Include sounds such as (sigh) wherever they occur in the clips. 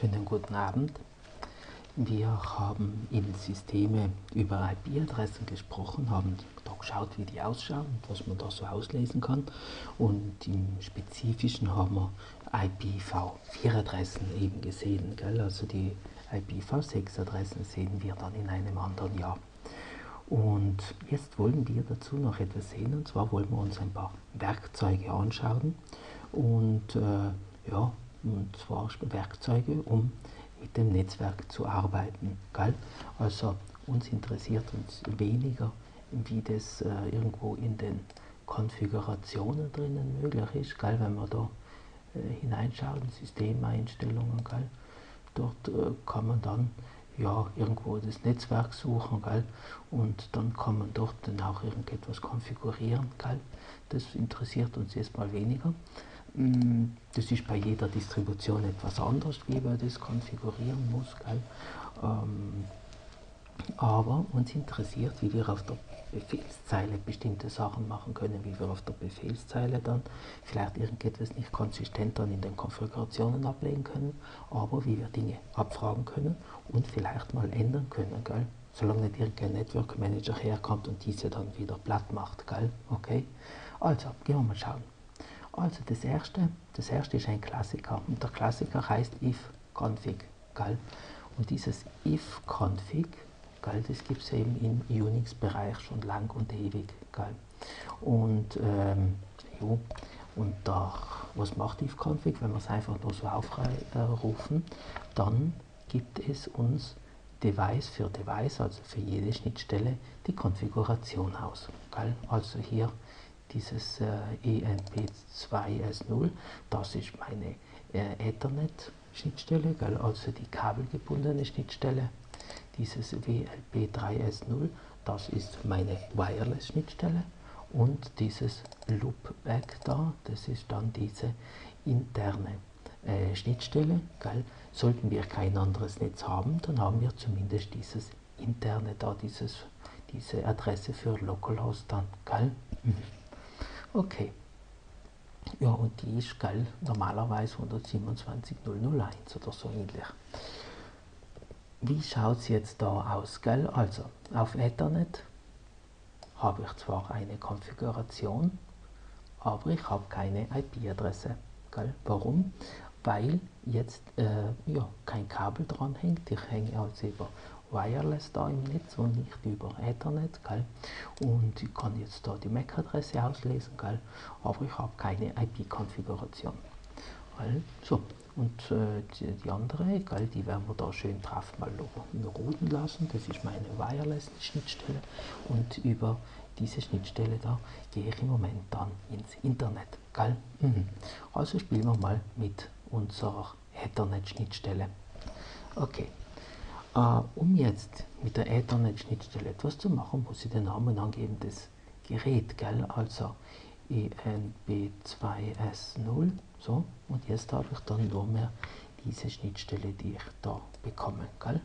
Schönen guten Abend. Wir haben in Systeme über IP-Adressen gesprochen, haben da geschaut, wie die ausschauen, was man da so auslesen kann. Und im Spezifischen haben wir IPv4-Adressen eben gesehen. Gell? Also die IPv6-Adressen sehen wir dann in einem anderen Jahr. Und jetzt wollen wir dazu noch etwas sehen, und zwar wollen wir uns ein paar Werkzeuge anschauen. Und äh, ja, und zwar Werkzeuge, um mit dem Netzwerk zu arbeiten. Gell? Also uns interessiert uns weniger, wie das äh, irgendwo in den Konfigurationen drinnen möglich ist, gell? wenn wir da äh, hineinschauen, Systemeinstellungen, gell? dort äh, kann man dann ja, irgendwo das Netzwerk suchen gell? und dann kann man dort dann auch irgendetwas konfigurieren. Gell? Das interessiert uns erstmal weniger. Mm, das ist bei jeder Distribution etwas anders, wie man das konfigurieren muss. Ähm, aber uns interessiert, wie wir auf der Befehlszeile bestimmte Sachen machen können, wie wir auf der Befehlszeile dann vielleicht irgendetwas nicht konsistent dann in den Konfigurationen ablegen können, aber wie wir Dinge abfragen können und vielleicht mal ändern können, gell? solange nicht irgendein Network Manager herkommt und diese dann wieder platt macht. Gell? Okay? Also, gehen wir mal schauen. Also das erste, das erste ist ein Klassiker und der Klassiker heißt if-config. Und dieses if-config, das gibt es eben im Unix-Bereich schon lang und ewig. Gell? Und, ähm, jo, und da, was macht if-config, wenn wir es einfach nur so aufrufen, dann gibt es uns Device für Device, also für jede Schnittstelle, die Konfiguration aus. Gell? Also hier dieses äh, ENP2S0, das ist meine äh, Ethernet-Schnittstelle, also die kabelgebundene Schnittstelle. Dieses WLP3S0, das ist meine Wireless-Schnittstelle. Und dieses Loopback da, das ist dann diese interne äh, Schnittstelle. Gell? Sollten wir kein anderes Netz haben, dann haben wir zumindest dieses interne da, dieses, diese Adresse für Localhost dann. Gell? Mhm. Okay. Ja, und die ist geil, normalerweise 127.001 oder so ähnlich. Wie schaut es jetzt da aus, gell? Also, auf Ethernet habe ich zwar eine Konfiguration, aber ich habe keine IP-Adresse. Warum? Weil jetzt äh, ja, kein Kabel dran hängt. Ich hänge also über wireless da im Netz und nicht über Ethernet. Gell? Und ich kann jetzt da die MAC-Adresse auslesen, gell? aber ich habe keine IP-Konfiguration. So, und äh, die, die, andere, gell, die werden wir da schön drauf mal routen lassen. Das ist meine Wireless-Schnittstelle und über diese Schnittstelle da gehe ich im Moment dann ins Internet. Gell? Mhm. Also spielen wir mal mit unserer Ethernet-Schnittstelle. Okay, um jetzt mit der Ethernet-Schnittstelle etwas zu machen, muss ich den Namen angeben des Gerät, gell? also ENB2S0. So, und jetzt habe ich dann nur mehr diese Schnittstelle, die ich da bekomme. Gell?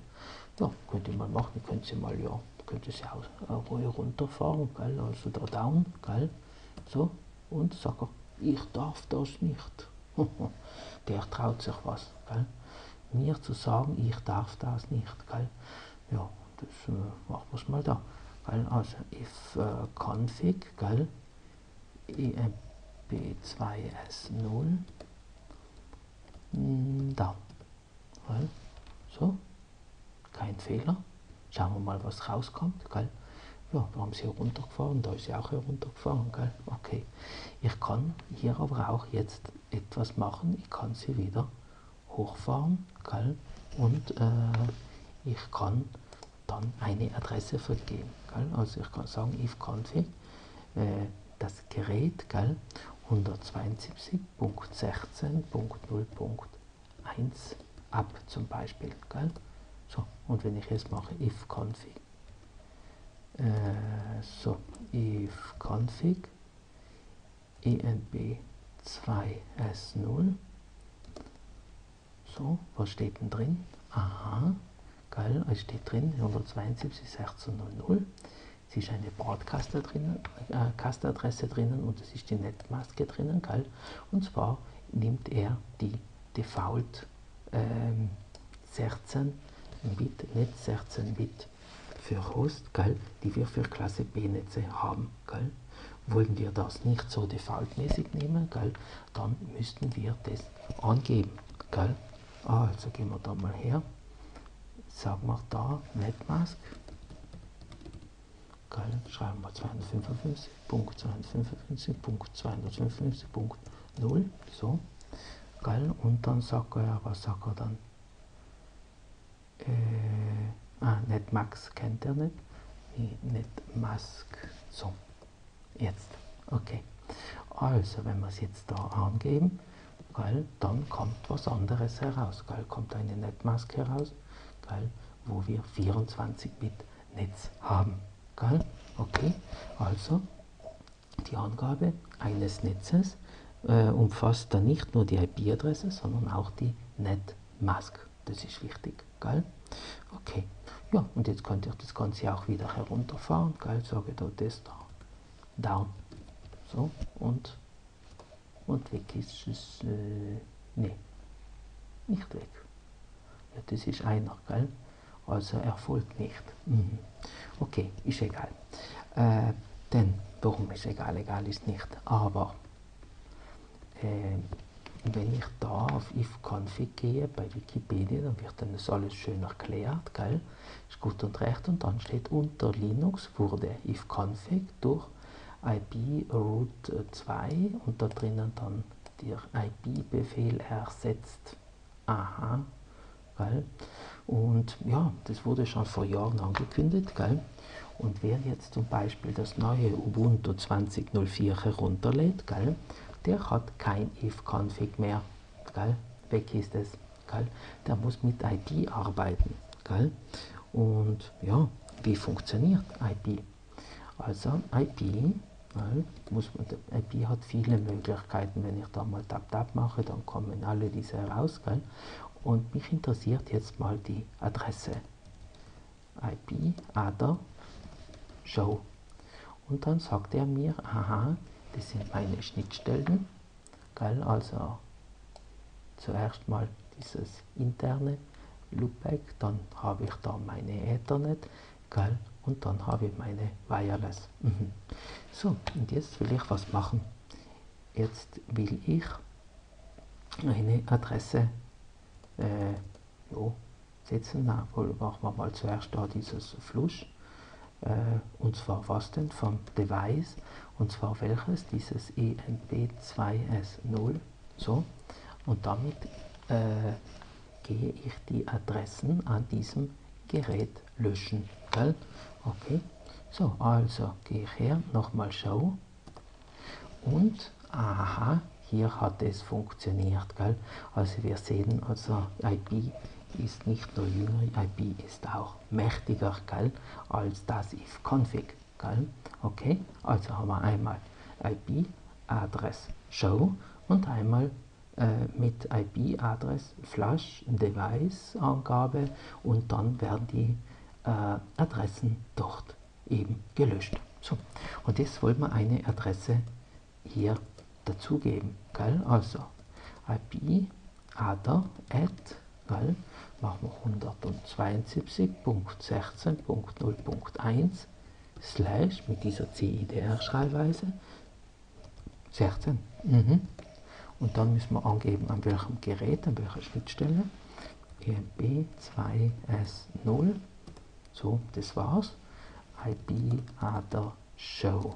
Ja, könnt ihr mal machen, ihr könnt sie mal, ja, könnt ihr sie auch, auch runterfahren, gell? also da down, gell? so, und sage, ich darf das nicht. (laughs) Der traut sich was. Gell? Mir zu sagen, ich darf das nicht. Gell? Ja, das äh, machen wir es mal da. Gell? Also if äh, config, gell? emp2s0 hm, da. Gell? So, kein Fehler. Schauen wir mal, was rauskommt. Gell? Ja, da haben sie heruntergefahren, da ist sie auch heruntergefahren. Gell? Okay, ich kann hier aber auch jetzt etwas machen. Ich kann sie wieder hochfahren gell? und äh, ich kann dann eine Adresse vergeben. Gell? Also ich kann sagen ifconfig äh, das Gerät 172.16.0.1 ab zum Beispiel. Gell? So, und wenn ich jetzt mache ifconfig äh, so ifconfig enb2s0 so, was steht denn drin? Aha, geil, es steht drin 172 1600. Es ist eine Broadcast-Adresse drinnen, äh, drinnen und es ist die Netmaske drinnen, geil. Und zwar nimmt er die Default ähm, 16 Bit, Netz 16 Bit für Host, gell, die wir für Klasse B-Netze haben. Gell. Wollen wir das nicht so defaultmäßig nehmen, gell, dann müssten wir das angeben. Gell. Also gehen wir da mal her, sagen wir da Netmask, gell, schreiben wir 255.255.255.0, so, gell, und dann sagt er, was sagt er dann? Äh, ah, Netmax kennt er nicht, nee, Netmask, so, jetzt, okay. Also, wenn wir es jetzt da angeben, gell, dann kommt was anderes heraus. Gell, kommt eine Netmask heraus, gell, wo wir 24-Bit Netz haben. Gell? Okay, also die Angabe eines Netzes äh, umfasst dann nicht nur die IP-Adresse, sondern auch die Netmask. Das ist wichtig. Gell? Okay, ja, und jetzt könnt ihr das Ganze auch wieder herunterfahren. Gell? Sage da das da. Down. So, und und weg ist es, äh, nee, nicht weg. Ja, das ist einer, gell? Also erfolgt nicht. Mhm. Okay, ist egal. Äh, denn, warum ist egal? Egal ist nicht. Aber, äh, wenn ich da auf ifconfig gehe bei Wikipedia, dann wird dann das alles schön erklärt, gell? Ist gut und recht. Und dann steht unter Linux wurde ifconfig durch IP root 2 und da drinnen dann der IP-Befehl ersetzt. Aha, geil. Und ja, das wurde schon vor Jahren angekündigt, geil. Und wer jetzt zum Beispiel das neue Ubuntu 20.04 herunterlädt, geil, der hat kein if-config mehr, geil. Weg ist es, geil. Der muss mit IP arbeiten, geil. Und ja, wie funktioniert IP? Also IP weil muss man, IP hat viele Möglichkeiten. Wenn ich da mal Tab mache, dann kommen alle diese heraus. Gell? Und mich interessiert jetzt mal die Adresse. IP Ada Show. Und dann sagt er mir, aha, das sind meine Schnittstellen. Gell? Also zuerst mal dieses interne Loopback, dann habe ich da meine Ethernet. Gell? Und dann habe ich meine Wireless. Mhm. So, und jetzt will ich was machen. Jetzt will ich eine Adresse äh, jo, setzen. Na, machen wir mal zuerst da dieses Flush. Äh, und zwar was denn vom Device? Und zwar welches? Dieses ENP2S0. So, und damit äh, gehe ich die Adressen an diesem Gerät löschen. Gell? Okay, so, also gehe ich her, nochmal Show und aha, hier hat es funktioniert, gell? Also wir sehen, also IP ist nicht nur jünger, IP ist auch mächtiger, gell, als das if-config, gell? Okay, also haben wir einmal IP, Adress, Show und einmal äh, mit IP-Adress, Flash, Device, Angabe und dann werden die äh, Adressen dort eben gelöscht. So, und jetzt wollen wir eine Adresse hier dazugeben. Gell? Also IP ada at gell? machen wir 172.16.0.1 slash mit dieser CIDR-Schreibweise 16. Mhm. Und dann müssen wir angeben, an welchem Gerät, an welcher Schnittstelle. EMB2S0 so, das war's. IP Other Show.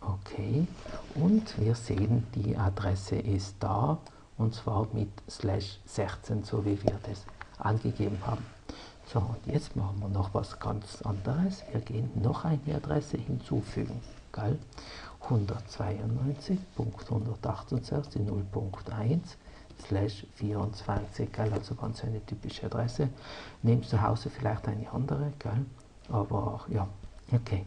Okay, und wir sehen, die Adresse ist da und zwar mit slash 16, so wie wir das angegeben haben. So, und jetzt machen wir noch was ganz anderes. Wir gehen noch eine Adresse hinzufügen. Geil? 192.168.0.1 slash 24, gell? also ganz eine typische Adresse. Nehmt zu Hause vielleicht eine andere, gell? aber ja, okay.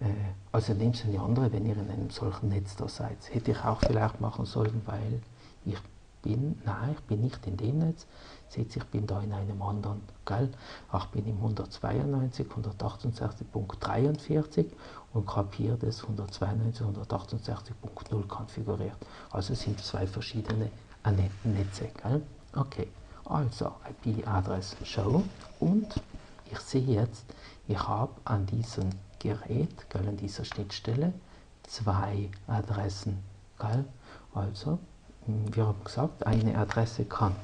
Äh, also nehmt eine andere, wenn ihr in einem solchen Netz da seid. Hätte ich auch vielleicht machen sollen, weil ich bin, nein, ich bin nicht in dem Netz, seht ich bin da in einem anderen, gell? ich bin im 192, 168.43 und hier das 192, 168.0 konfiguriert. Also sind zwei verschiedene Netze. Gell? Okay, Also IP-Adress Show und ich sehe jetzt, ich habe an diesem Gerät, gell, an dieser Schnittstelle, zwei Adressen. Gell? Also, hm, wir haben gesagt, eine Adresse kann,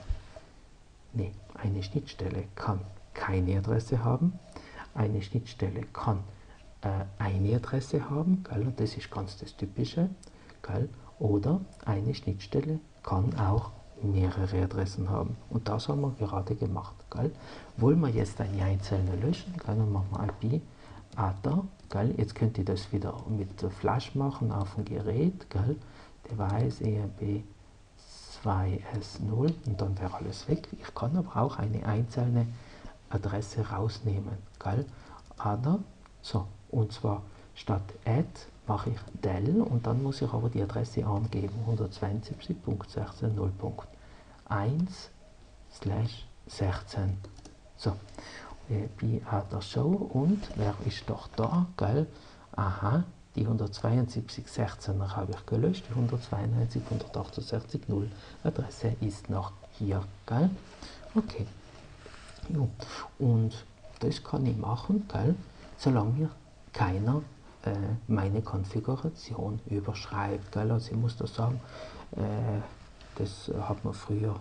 nee, eine Schnittstelle kann keine Adresse haben, eine Schnittstelle kann äh, eine Adresse haben, gell, und das ist ganz das Typische, gell, oder eine Schnittstelle kann auch mehrere Adressen haben. Und das haben wir gerade gemacht. Gell? Wollen wir jetzt eine einzelne löschen, dann machen wir IP ATA. Gell? Jetzt könnt ihr das wieder mit Flash machen auf dem Gerät. Gell? Device EMB 2S0 und dann wäre alles weg. Ich kann aber auch eine einzelne Adresse rausnehmen. Gell? ADA, so, und zwar statt add mache ich del und dann muss ich aber die Adresse angeben, 172.16.0.1 slash 16. So, bei der Show und wer ist doch da, gell? Aha, die 172.16er habe ich gelöscht, die 192.168.0 Adresse ist noch hier, gell? Okay. Jo. Und das kann ich machen, gell? solange mir keiner äh, meine Konfiguration überschreibt. Gell? Also ich muss da sagen, äh, das hat man früher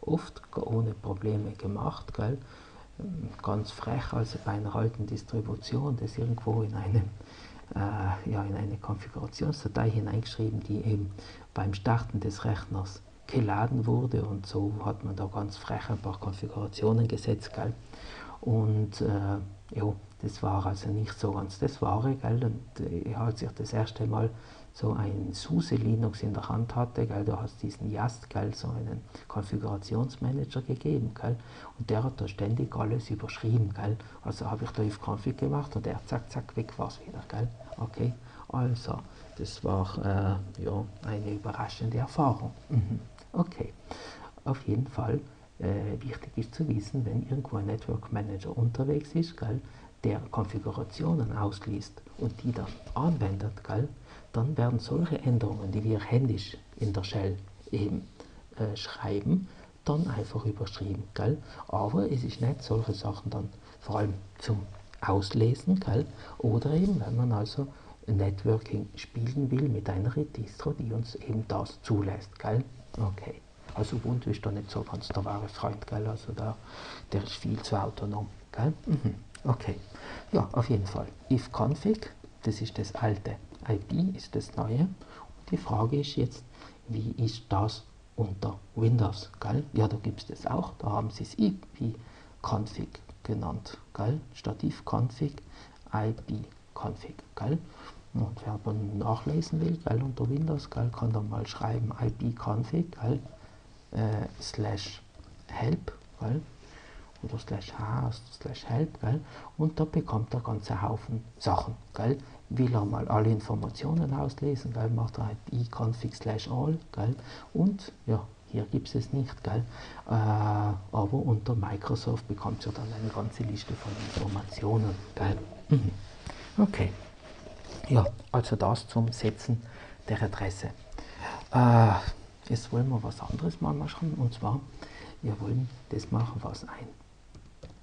oft ohne Probleme gemacht. Gell? Ganz frech, also bei einer alten Distribution, das irgendwo in einem äh, ja, in eine Konfigurationsdatei hineingeschrieben, die eben beim Starten des Rechners geladen wurde und so hat man da ganz frech ein paar Konfigurationen gesetzt. Gell? Und äh, ja, das war also nicht so ganz das Wahre. Gell? Und äh, als ich das erste Mal so ein SUSE Linux in der Hand hatte, gell, da hast diesen YAST, gell, so einen Konfigurationsmanager gegeben, gell, und der hat da ständig alles überschrieben, gell. Also habe ich da ifconfig gemacht und er zack, zack, weg war es wieder, gell. Okay, also, das war äh, ja, eine überraschende Erfahrung. Mhm. Okay, auf jeden Fall äh, wichtig ist zu wissen, wenn irgendwo ein Network Manager unterwegs ist, gell, der Konfigurationen ausliest und die dann anwendet, gell, dann werden solche Änderungen, die wir händisch in der Shell eben äh, schreiben, dann einfach überschrieben. Gell? Aber es ist nicht solche Sachen dann vor allem zum Auslesen gell? oder eben, wenn man also Networking spielen will mit einer Distro, die uns eben das zulässt. Gell? Okay. Also Ubuntu ist da nicht so ganz der wahre Freund, gell? Also da, der ist viel zu autonom. Gell? Mhm. Okay. Ja, auf jeden Fall. ifconfig, das ist das alte IP ist das neue. Und die Frage ist jetzt, wie ist das unter Windows? Gell? Ja, da gibt es das auch. Da haben sie es IP-Config genannt. Gell? Statt if-config, IP-Config. Gell? Und wer aber nachlesen will, gell, unter Windows, gell, kann dann mal schreiben ip-config äh, slash help gell, oder slash h slash help gell, und da bekommt er ganze Haufen Sachen. Gell, will er mal alle Informationen auslesen, gell, macht er ip-config slash all, gell, und ja, hier gibt es nicht, gell, äh, aber unter Microsoft bekommt ihr dann eine ganze Liste von Informationen, gell. Mhm. Okay, ja, also das zum Setzen der Adresse. Äh, jetzt wollen wir was anderes mal machen, und zwar, wir wollen das machen, was ein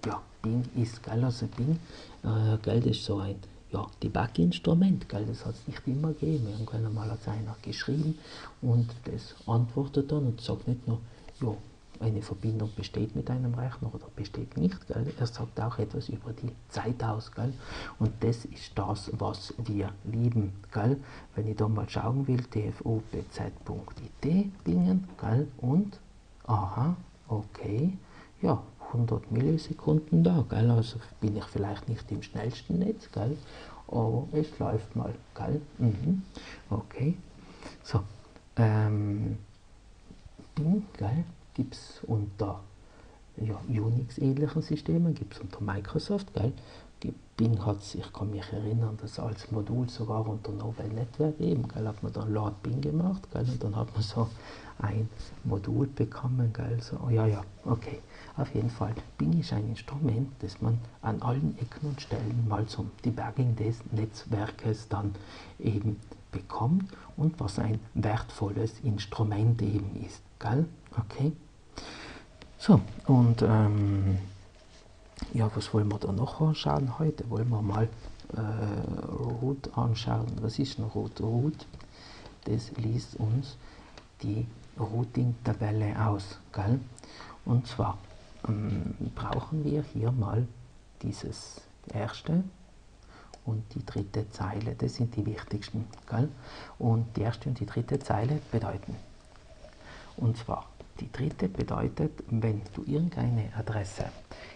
ja, Bing ist, gell, also Bing, äh, gell, ist so ein ja, Debug-Instrument, gell, das hat es nicht immer gegeben. Irgendwann einmal hat einer geschrieben und das antwortet dann und sagt nicht nur, ja, eine Verbindung besteht mit einem Rechner oder besteht nicht. Gell? Er sagt auch etwas über die Zeit aus. Gell? Und das ist das, was wir lieben. Gell? Wenn ich da mal schauen will, dfobz.it bingen gell? und, aha, okay, ja, 100 Millisekunden da, gell? also bin ich vielleicht nicht im schnellsten Netz, gell? aber es läuft mal, gell? Mhm. okay, so, ähm, Ding, gell? Gibt es unter ja, Unix-ähnlichen Systemen, gibt es unter Microsoft, gell? Bing hat ich kann mich erinnern, dass als Modul sogar unter Novel Network eben, gell, hat man dann Lord Bing gemacht, gell, und dann hat man so ein Modul bekommen, gell, so, oh, ja, ja, okay. Auf jeden Fall, Bing ist ein Instrument, das man an allen Ecken und Stellen mal zum Debugging des Netzwerkes dann eben bekommt und was ein wertvolles Instrument eben ist. Gell? Okay? So, und ähm, ja, was wollen wir da noch anschauen heute? Wollen wir mal äh, Root anschauen. Was ist ein Root? Root, das liest uns die Routing-Tabelle aus. Gell? Und zwar ähm, brauchen wir hier mal dieses erste und die dritte Zeile. Das sind die wichtigsten. Gell? Und die erste und die dritte Zeile bedeuten. Und zwar, die dritte bedeutet, wenn du irgendeine Adresse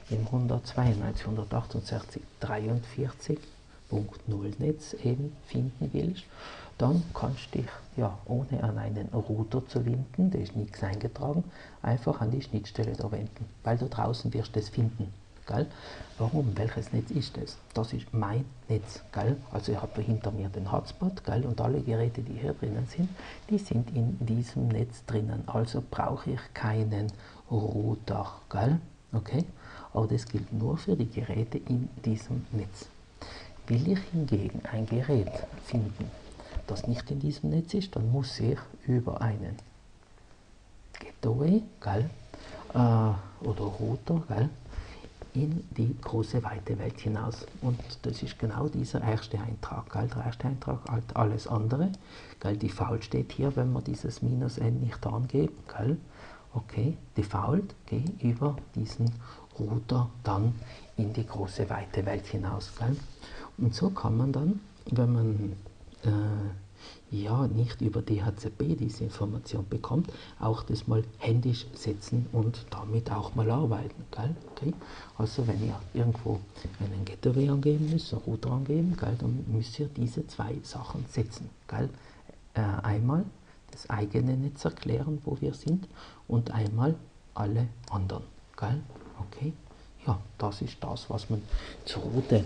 in 192, 168, 43 Netz eben finden willst, dann kannst du dich, ja, ohne an einen Router zu wenden, da ist nichts eingetragen, einfach an die Schnittstelle da wenden, weil du draußen wirst es finden. Gell? Warum? Welches Netz ist das? Das ist mein Netz. Gell? Also ich habe hinter mir den Hotspot gell? und alle Geräte, die hier drinnen sind, die sind in diesem Netz drinnen. Also brauche ich keinen Router. Gell? Okay? Aber das gilt nur für die Geräte in diesem Netz. Will ich hingegen ein Gerät finden, das nicht in diesem Netz ist, dann muss ich über einen Gateway gell, äh, oder Router gell, in die große weite Welt hinaus. Und das ist genau dieser erste Eintrag. Gell? Der erste Eintrag halt alles andere. Gell? Default steht hier, wenn wir dieses minus n nicht angeben. Gell? Okay, Default, geh über diesen Router dann in die große weite Welt hinaus. Gell? Und so kann man dann, wenn man äh, ja nicht über DHCP diese Information bekommt, auch das mal händisch setzen und damit auch mal arbeiten. Gell? Okay? Also wenn ihr irgendwo einen Gateway angeben müsst, einen Router angeben, gell, dann müsst ihr diese zwei Sachen setzen. Gell? Äh, einmal das eigene Netz erklären, wo wir sind, und einmal alle anderen. Gell? Okay? Ja, das ist das, was man zur Route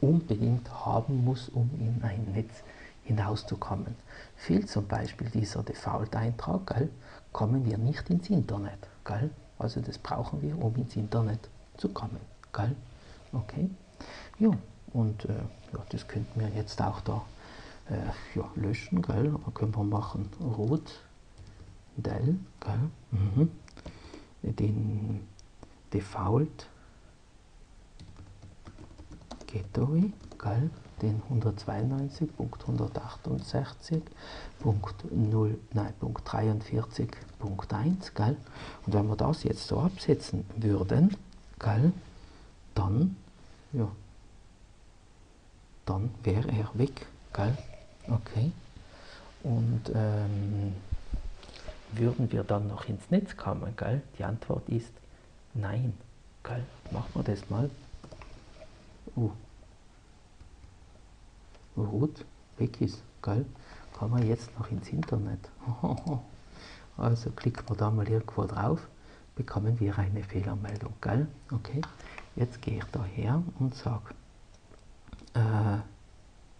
unbedingt haben muss, um in ein Netz hinauszukommen. Fehlt zum Beispiel dieser Default-Eintrag, kommen wir nicht ins Internet. Gell? Also das brauchen wir, um ins Internet zu kommen. Gell? Okay? Ja, und äh, ja, das könnten wir jetzt auch da äh, ja, löschen. Gell? Aber können wir machen rot del, gell? Mhm. den Default Gateway, gell? Den 192.168.0.43.1, gell? Und wenn wir das jetzt so absetzen würden, gell? dann, ja, dann wäre er weg, gell? Okay. Und ähm, würden wir dann noch ins Netz kommen, gell? Die Antwort ist nein, gell? Machen wir das mal. Uh. Rot weg ist, gell? Kann man jetzt noch ins Internet. (laughs) Also klicken wir da mal irgendwo drauf, bekommen wir eine Fehlermeldung, gell? Okay, jetzt gehe ich da her und sage, äh,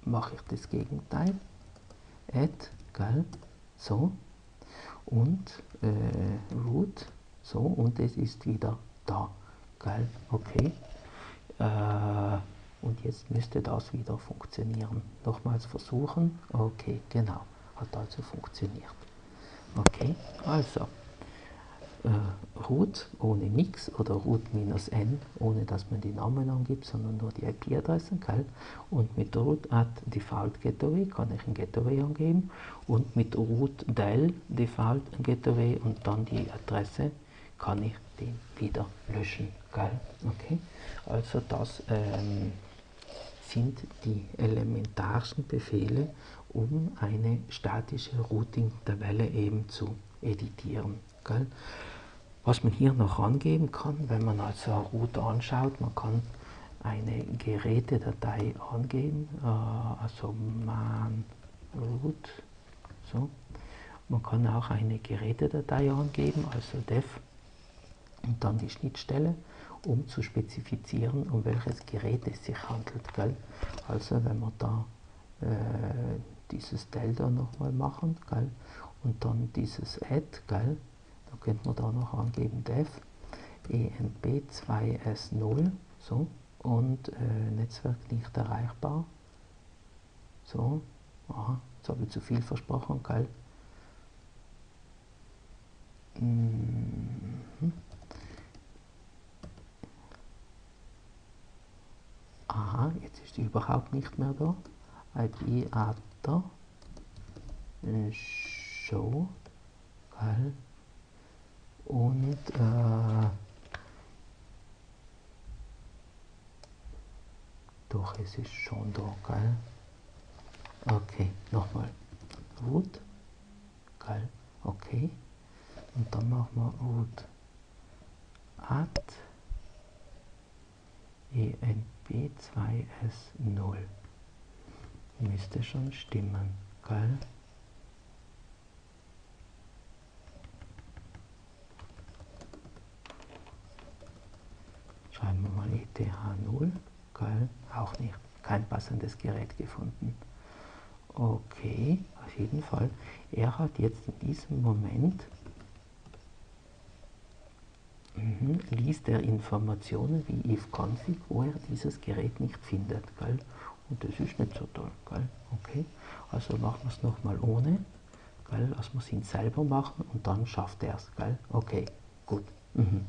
mache ich das Gegenteil, add, gell? So, und äh, root, so, und es ist wieder da, gell? Okay. Äh, und jetzt müsste das wieder funktionieren. Nochmals versuchen. Okay, genau. Hat also funktioniert. Okay, also äh, root ohne nix oder root minus n, ohne dass man die Namen angibt, sondern nur die IP-Adressen. Und mit root at default gateway kann ich ein Gateway angeben und mit root del default ein Gateway und dann die Adresse kann ich den wieder löschen. Gell? Okay? Also das ähm, sind die elementarsten Befehle, um eine statische Routing-Tabelle eben zu editieren. Gell? Was man hier noch angeben kann, wenn man also eine Route anschaut, man kann eine Gerätedatei angeben, äh, also man root, so. Man kann auch eine Gerätedatei angeben, also def und dann die Schnittstelle, um zu spezifizieren, um welches Gerät es sich handelt. Gell? Also wenn wir da äh, dieses Delta nochmal machen gell? und dann dieses Add, gell? da könnte man da noch angeben def enb2s0 so, und äh, Netzwerk nicht erreichbar. So, aha, jetzt habe ich zu viel versprochen, gell? Mhm. Aha, jetzt ist die überhaupt nicht mehr da, IP-Adder, Show, geil, und äh, doch, es ist schon da, geil. Okay, nochmal. Root, geil, okay. Und dann machen wir root add enb2s0. Müsste schon stimmen, geil. Schreiben wir mal ETH0, geil, auch nicht, kein passendes Gerät gefunden. Okay, auf jeden Fall. Er hat jetzt in diesem Moment liest er Informationen wie ifconfig, wo er dieses Gerät nicht findet. Gell? Und das ist nicht so toll. Gell? Okay, also machen wir es nochmal ohne. Gell? Wir es ihn selber machen und dann schafft er es. Okay, gut. Mhm.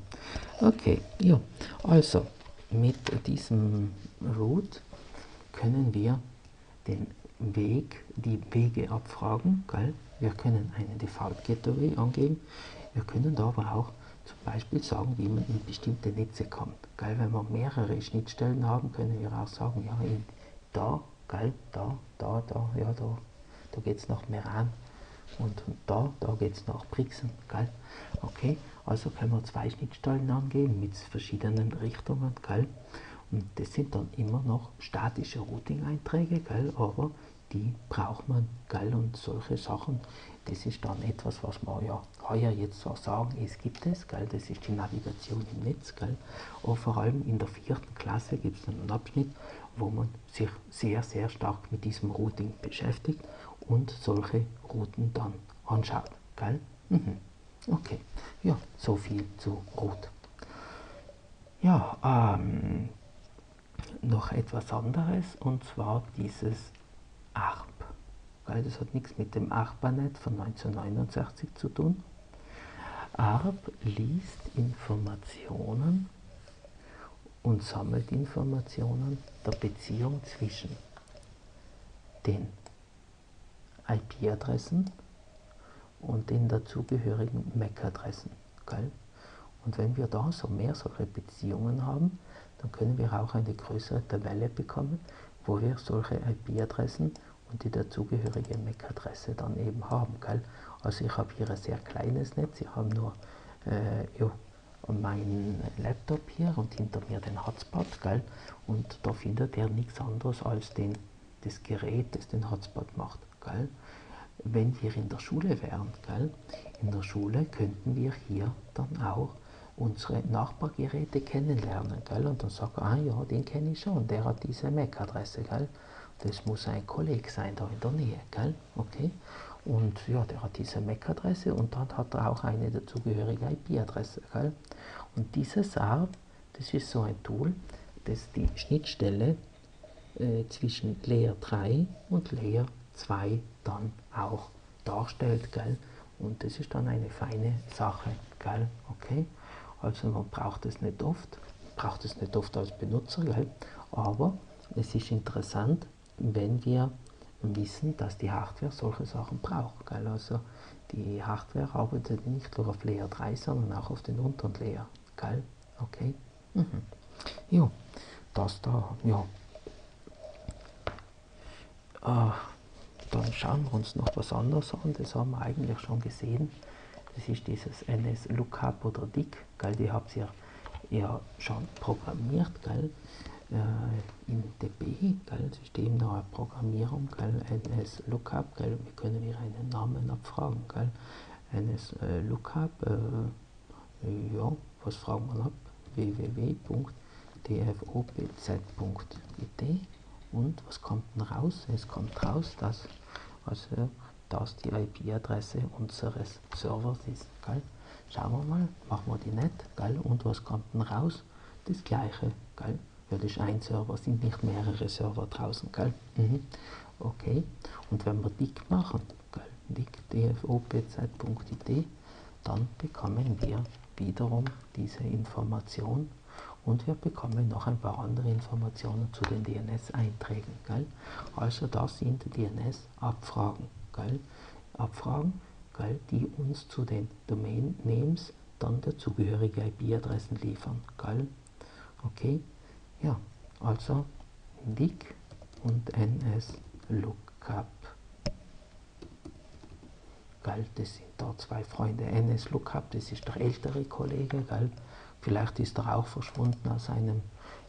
Okay, ja, also mit diesem Root können wir den Weg, die Wege abfragen. Gell? Wir können einen Default Gateway angeben. Wir können da aber auch zum Beispiel sagen, wie man in bestimmte Netze kommt. Gell? Wenn wir mehrere Schnittstellen haben, können wir auch sagen, ja, in, da, gell, da, da, da, ja, da, da geht es nach Meran und, und da, da geht es nach Brixen. Gell? Okay, also können wir zwei Schnittstellen angeben mit verschiedenen Richtungen. Gell? Und das sind dann immer noch statische Routing-Einträge, aber die braucht man, gell? Und solche Sachen, das ist dann etwas, was man ja heuer jetzt so sagen, es gibt es, gell? Das ist die Navigation im Netz, gell? Und vor allem in der vierten Klasse gibt es einen Abschnitt, wo man sich sehr, sehr stark mit diesem Routing beschäftigt und solche Routen dann anschaut, gell? Mhm. Okay, ja, so viel zu Root. Ja, ähm, noch etwas anderes und zwar dieses ARP. Das hat nichts mit dem ARPANET von 1969 zu tun. ARP liest Informationen und sammelt Informationen der Beziehung zwischen den IP-Adressen und den dazugehörigen MAC-Adressen. Und wenn wir da so mehr solche Beziehungen haben, dann können wir auch eine größere Tabelle bekommen, wo wir solche IP-Adressen und die dazugehörige MAC-Adresse dann eben haben. Gell? Also ich habe hier ein sehr kleines Netz, ich habe nur äh, ja, meinen Laptop hier und hinter mir den Hotspot, gell? und da findet er nichts anderes als den, das Gerät, das den Hotspot macht. Gell? Wenn wir in der Schule wären, gell? in der Schule könnten wir hier dann auch unsere Nachbargeräte kennenlernen. Gell? Und dann sagt er, ah ja, den kenne ich schon, der hat diese MAC-Adresse. Das muss ein Kollege sein da in der Nähe. Gell? Okay? Und ja, der hat diese MAC-Adresse und dann hat er auch eine dazugehörige IP-Adresse. Und dieses ARP, das ist so ein Tool, das die Schnittstelle äh, zwischen Layer 3 und Layer 2 dann auch darstellt. Gell? Und das ist dann eine feine Sache. Gell? Okay? Also man braucht es nicht oft, braucht es nicht oft als Benutzer, gell? aber es ist interessant, wenn wir wissen, dass die Hardware solche Sachen braucht. Gell? Also die Hardware arbeitet nicht nur auf Layer 3, sondern auch auf den unteren Layer. Gell? Okay? Mhm. Ja, das da, ja. Äh, dann schauen wir uns noch was anderes an, das haben wir eigentlich schon gesehen. Das ist dieses NS Lookup oder DIC, gell, die habt ihr ja schon programmiert, gell, äh, in DB, gell, systemnahe Programmierung, gell, NS Lookup, gell, wir können hier einen Namen abfragen, gell, NS äh, Lookup, äh, ja, was fragen wir ab? www.dfopz.it und was kommt denn raus? Es kommt raus, dass also das die IP-Adresse unseres Servers ist. Gell? Schauen wir mal, machen wir die nicht. Gell? Und was kommt denn raus? Das gleiche. Gell? Ja, das ist ein Server, sind nicht mehrere Server draußen. Gell? Mhm. Okay, und wenn wir dick machen, gell? dick dfopz.it, dann bekommen wir wiederum diese Information und wir bekommen noch ein paar andere Informationen zu den DNS-Einträgen. Also das sind DNS-Abfragen. Abfragen, gell, die uns zu den Domain-Names dann dazugehörige IP-Adressen liefern. Gell? Okay, ja, also DIC und NS-Lookup. Gell, das sind da zwei Freunde. NS-Lookup, das ist der ältere Kollege, gell? vielleicht ist er auch verschwunden aus einem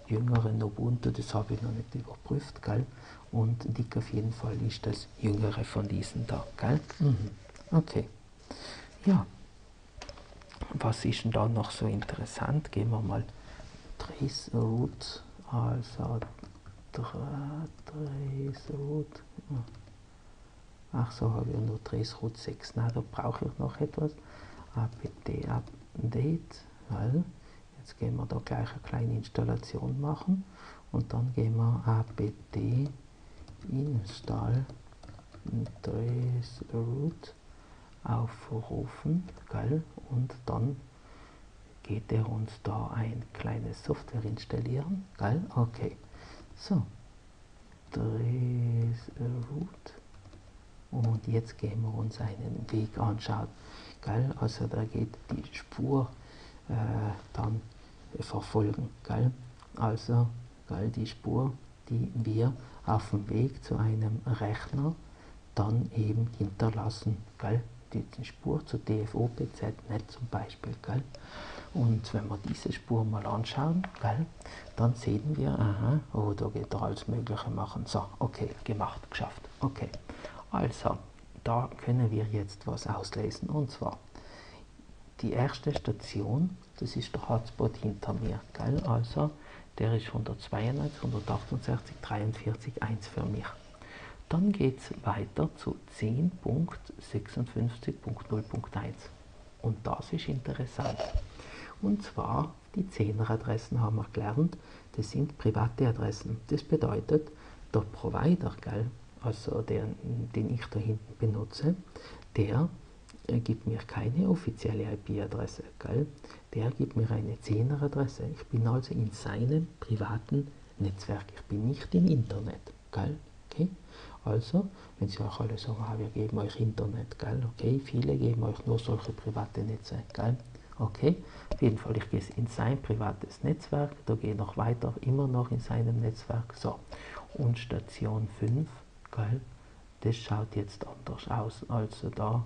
jüngeren Ubuntu, das habe ich noch nicht überprüft. Gell? Und Dick auf jeden Fall ist das jüngere von diesen da. Gell? Mhm. Okay. Ja. Was ist denn da noch so interessant? Gehen wir mal Traceroute, also Traceroute. Ach so, habe ich nur Traceroute 6. Na, da brauche ich noch etwas. apt update, weil jetzt gehen wir da gleich eine kleine Installation machen und dann gehen wir apt install traceroute aufrufen, gell? und dann geht er uns da ein kleines Software installieren, gell? okay, so, Traceroute und jetzt gehen wir uns einen Weg anschauen, gell? also da geht die Spur äh, dann verfolgen, gell? also gell, die Spur, die wir auf dem Weg zu einem Rechner dann eben hinterlassen, gell? die Spur zu DFOPZ-Net zum Beispiel. Gell? Und wenn wir diese Spur mal anschauen, gell, dann sehen wir, aha, oh, da geht er alles Mögliche machen. So, okay, gemacht, geschafft. Okay, also, da können wir jetzt was auslesen. Und zwar, die erste Station, das ist der Hotspot hinter mir. Gell? Also, der ist 192, 168, 43, 1 für mich. Dann geht es weiter zu 10.56.0.1 und das ist interessant. Und zwar die 10er Adressen haben wir gelernt, das sind private Adressen. Das bedeutet, der Provider, gell, also der, den ich da hinten benutze, der äh, gibt mir keine offizielle IP-Adresse, der gibt mir eine 10er Adresse. Ich bin also in seinem privaten Netzwerk, ich bin nicht im Internet. Gell? Okay? Also, wenn Sie euch alle sagen, ah, wir geben euch Internet, gell? okay, viele geben euch nur solche private Netze, gell? okay, auf jeden Fall, ich gehe in sein privates Netzwerk, da gehe ich noch weiter, immer noch in seinem Netzwerk, so, und Station 5, gell? das schaut jetzt anders aus, also da,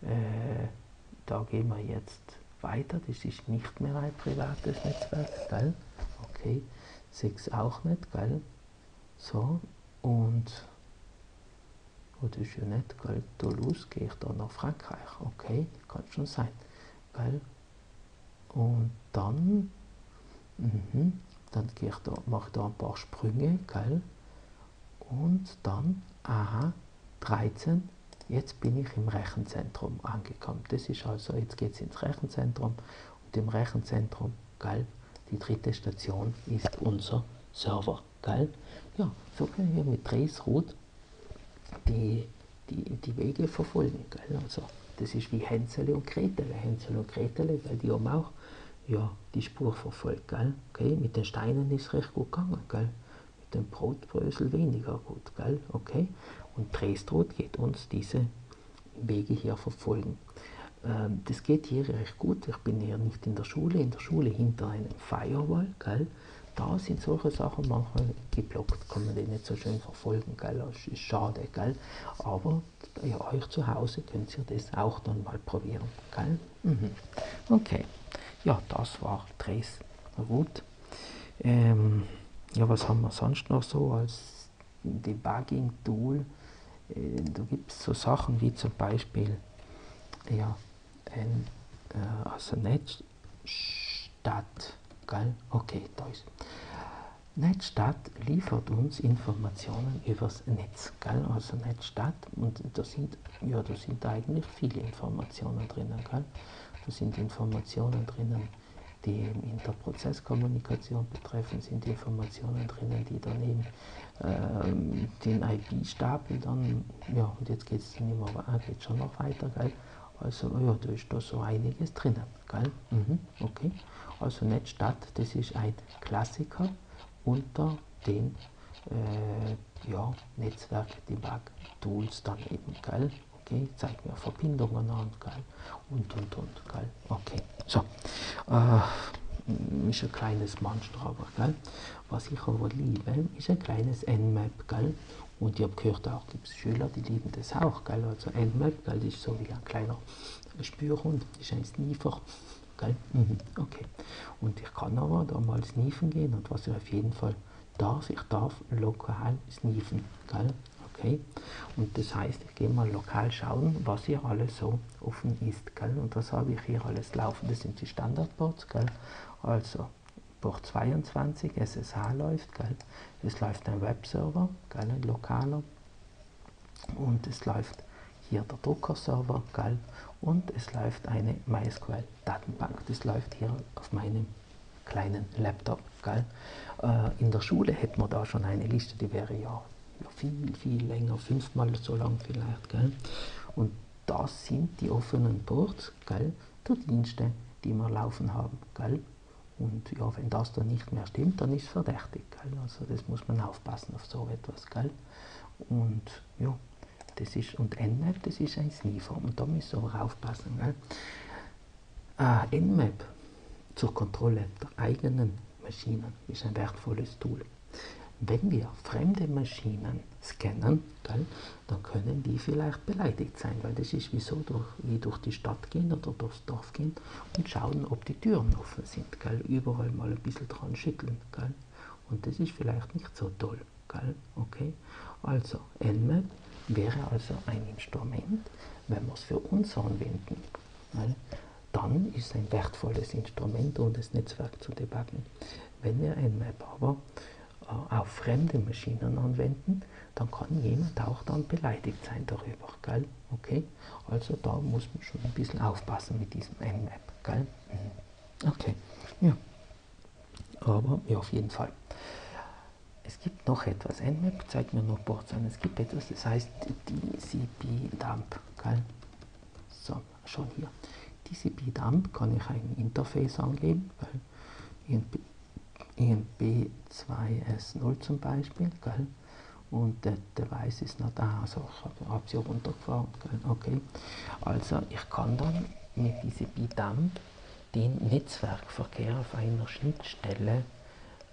äh, da gehen wir jetzt weiter, das ist nicht mehr ein privates Netzwerk, gell? okay, 6 auch nicht, gell? so, und ja nicht, gell, Toulouse gehe ich da nach Frankreich, okay, kann schon sein, gell, und dann, mh, dann gehe ich da, mache da ein paar Sprünge, gell, und dann, aha, 13, jetzt bin ich im Rechenzentrum angekommen, das ist also, jetzt geht es ins Rechenzentrum, und im Rechenzentrum, gell, die dritte Station ist unser Server, gell, ja, so können wir mit Traceroute die, die, die Wege verfolgen. Gell? Also das ist wie Hänsel und Gretel. Hänsel und Gretel, weil die haben auch ja, die Spur verfolgt. Gell? Okay? Mit den Steinen ist es recht gut gegangen. Gell? Mit dem Brotbrösel weniger gut. Gell? Okay? Und Traceroute geht uns diese Wege hier verfolgen. Ähm, das geht hier recht gut. Ich bin hier nicht in der Schule, in der Schule hinter einem Firewall. Gell? Da sind solche Sachen manchmal geblockt, kann man die nicht so schön verfolgen, gell? das ist schade, gell? aber bei euch zu Hause könnt ihr das auch dann mal probieren. Gell? Mhm. Okay, ja, das war Trace Root. Ähm, ja, was haben wir sonst noch so als Debugging-Tool? Äh, da gibt es so Sachen wie zum Beispiel ja, ein, äh, also Netzstadt Gell? Okay, da ist. Netzstadt liefert uns Informationen übers Netz. Gell? Also Netzstadt, und da sind, ja, da sind eigentlich viele Informationen drinnen. Gell? Da sind Informationen drinnen, die Interprozesskommunikation betreffen, sind Informationen drinnen, die dann eben ähm, den IP-Stapel dann, ja, und jetzt geht es dann immer, geht schon noch weiter, gell? Also ja, da ist da so einiges drinnen. Gell? Mhm, okay. Also NetStat, das ist ein Klassiker unter den äh, ja, Netzwerk-Debug-Tools dann eben. Gell? Okay, zeigt mir Verbindungen an, gell? und und und, gell? Okay, so. Äh, ist ein kleines Monster, aber, gell? Was ich aber liebe, ist ein kleines Nmap, gell? Und ich habe gehört, auch gibt es Schüler, die lieben das auch, gell? Also Nmap, gell? Ist so wie ein kleiner Spürhund, ist ein Sniefer, gell? Mhm, okay. Und ich kann aber da mal sniefen gehen und was ich auf jeden Fall darf, ich darf lokal sniefen, gell? Okay? Und das heißt, ich gehe mal lokal schauen, was hier alles so offen ist. Gell? Und das habe ich hier alles laufen. Das sind die Standardports. Gell? Also Port 22, SSH läuft. Gell? Es läuft ein Webserver, gell? ein lokaler. Und es läuft hier der Druckerserver. Gell? Und es läuft eine MySQL-Datenbank. Das läuft hier auf meinem kleinen Laptop. Gell? Äh, in der Schule hätten wir da schon eine Liste, die wäre ja viel, viel länger, fünfmal so lang vielleicht. Gell? Und das sind die offenen Ports gell, der Dienste, die wir laufen haben. Gell? Und ja, wenn das dann nicht mehr stimmt, dann ist es verdächtig. Gell? Also das muss man aufpassen auf so etwas. Gell? Und ja, das ist, und Nmap, das ist ein Sniffer und da müssen wir aufpassen. Gell? Äh, Nmap zur Kontrolle der eigenen Maschinen ist ein wertvolles Tool wenn wir fremde Maschinen scannen, gell, dann können die vielleicht beleidigt sein, weil das ist wie so, durch, wie durch die Stadt gehen oder durchs Dorf gehen und schauen, ob die Türen offen sind. Gell, überall mal ein bisschen dran schütteln. Gell, und das ist vielleicht nicht so toll. Gell, okay? Also, Nmap wäre also ein Instrument, wenn wir es für uns anwenden. Dann ist es ein wertvolles Instrument, um das Netzwerk zu debuggen. Wenn wir Nmap aber äh, auf fremde Maschinen anwenden, dann kann jemand auch dann beleidigt sein darüber. Gell? Okay? Also da muss man schon ein bisschen aufpassen mit diesem Nmap. Gell? Mhm. Okay, ja. Aber ja, auf jeden Fall. Es gibt noch etwas. Nmap zeigt mir noch Ports an. Es gibt etwas, das heißt TCP-Dump. So, schon hier. TCP-Dump kann ich ein Interface angeben, weil INB2S0 zum Beispiel, gell? und der Device ist noch da, also ich habe sie runtergefahren, gell? okay. Also ich kann dann mit BDAMP den Netzwerkverkehr auf einer Schnittstelle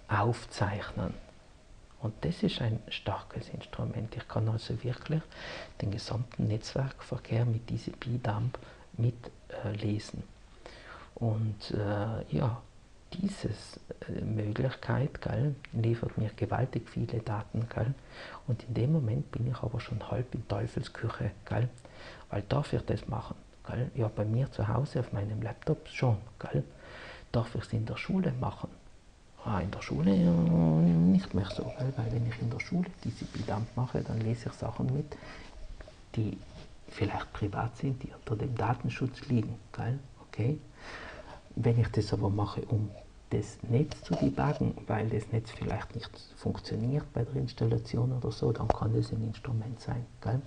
aufzeichnen. Und das ist ein starkes Instrument. Ich kann also wirklich den gesamten Netzwerkverkehr mit diesem BDAMP mitlesen. Äh, und äh, ja, diese äh, Möglichkeit gell, liefert mir gewaltig viele Daten. Gell, und in dem Moment bin ich aber schon halb in Teufelsküche, gell, weil darf ich das machen? Gell? Ja, bei mir zu Hause auf meinem Laptop schon. Gell, darf ich es in der Schule machen? Ah, in der Schule nicht mehr so, gell, weil wenn ich in der Schule Bidamp mache, dann lese ich Sachen mit, die vielleicht privat sind, die unter dem Datenschutz liegen. Gell? Okay? Wenn ich das aber mache, um das Netz zu debuggen, weil das Netz vielleicht nicht funktioniert bei der Installation oder so, dann kann das ein Instrument sein. Gell?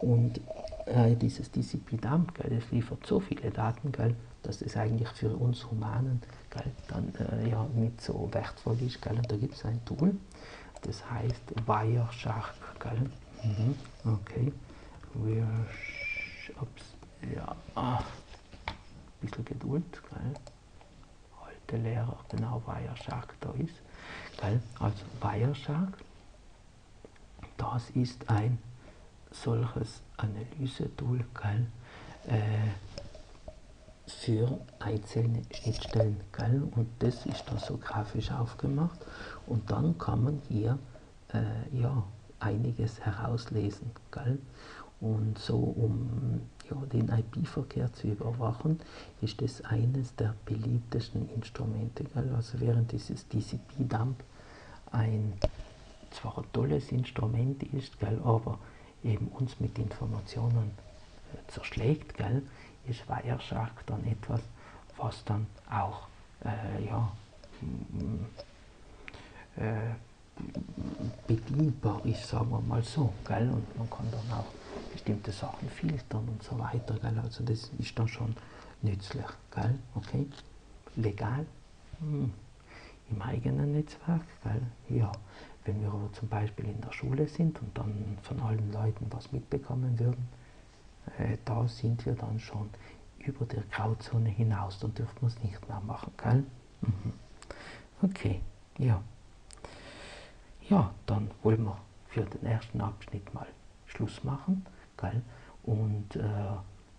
Und äh, dieses TCP-Dump, das liefert so viele Daten, gell, dass es eigentlich für uns Humanen gell, dann äh, ja nicht so wertvoll ist. Gell? Und da gibt es ein Tool, das heißt Wireshark. Gell? Mhm. Okay. Wireshark. Ja. Ah. Ein bisschen Geduld. Gell? der Lehrer genau Wireshark da ist. Gell? Also Wireshark, das ist ein solches Analysetool? Äh, für einzelne Schnittstellen. Gell? Und das ist dann so grafisch aufgemacht. Und dann kann man hier äh, ja, einiges herauslesen. Gell? Und so, um ja, den IP-Verkehr zu überwachen, ist das eines der beliebtesten Instrumente. Gell? Also während dieses TCP-Dump ein zwar ein tolles Instrument ist, gell, aber eben uns mit Informationen äh, zerschlägt, gell, ist Wireshark dann etwas, was dann auch äh, ja, äh, bedienbar ist, sagen wir mal so. Gell? Und man kann dann auch bestimmte Sachen filtern und so weiter. Gell? Also das ist dann schon nützlich. Gell? Okay? Legal? Hm. Im eigenen Netzwerk? Gell? Ja. Wenn wir aber zum Beispiel in der Schule sind und dann von allen Leuten was mitbekommen würden, äh, da sind wir dann schon über der Grauzone hinaus, dann dürfen wir es nicht mehr machen, gell? Mhm. Okay, ja. Ja, dann wollen wir für den ersten Abschnitt mal Schluss machen, gell? Und äh,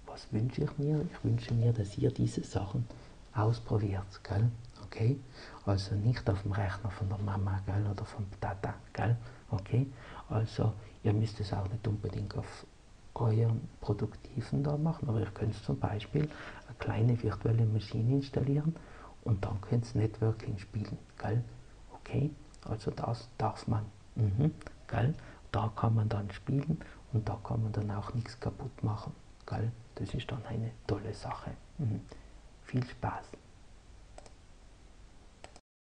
was wünsche ich mir? Ich wünsche mir, dass ihr diese Sachen ausprobiert, gell? Okay? Also nicht auf dem Rechner von der Mama, gell? Oder vom Tata, gell? Okay? Also ihr müsst es auch nicht unbedingt auf euren Produktiven da machen, aber ihr könnt zum Beispiel eine kleine virtuelle Maschine installieren und dann könnt ihr Networking spielen, gell? Okay? Also das darf man, mhm, gell? Da kann man dann spielen und da kann man dann auch nichts kaputt machen, gell? Das ist dann eine tolle Sache. Mhm. Viel Spaß!